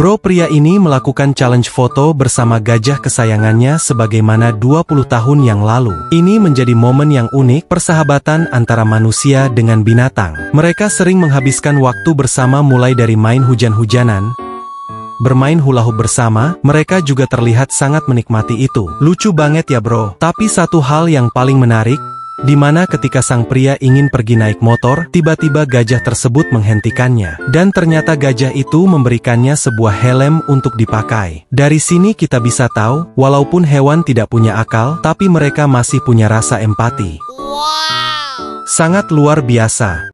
Bro pria ini melakukan challenge foto bersama gajah kesayangannya sebagaimana 20 tahun yang lalu. Ini menjadi momen yang unik persahabatan antara manusia dengan binatang. Mereka sering menghabiskan waktu bersama mulai dari main hujan-hujanan, bermain hula hoop bersama, mereka juga terlihat sangat menikmati itu. Lucu banget ya bro. Tapi satu hal yang paling menarik, di mana ketika sang pria ingin pergi naik motor, tiba-tiba gajah tersebut menghentikannya. Dan ternyata gajah itu memberikannya sebuah helm untuk dipakai. Dari sini kita bisa tahu, walaupun hewan tidak punya akal, tapi mereka masih punya rasa empati. Sangat luar biasa.